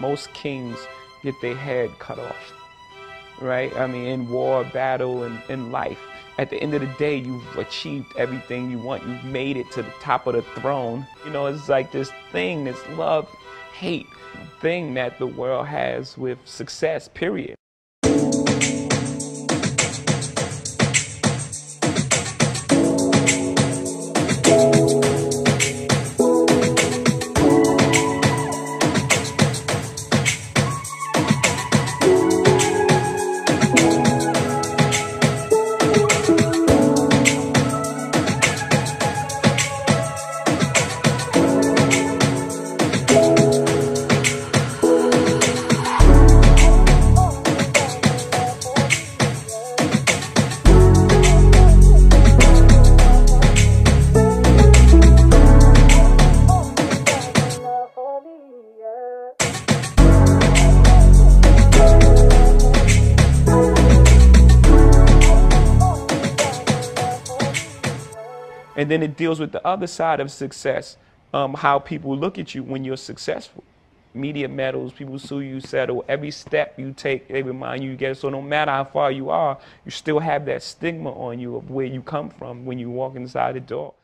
most kings get their head cut off, right? I mean, in war, battle, and in life. At the end of the day, you've achieved everything you want. You've made it to the top of the throne. You know, it's like this thing, this love, hate thing that the world has with success, period. And then it deals with the other side of success, um, how people look at you when you're successful. Media medals, people sue you, settle. Every step you take, they remind you you get it. So no matter how far you are, you still have that stigma on you of where you come from when you walk inside the door.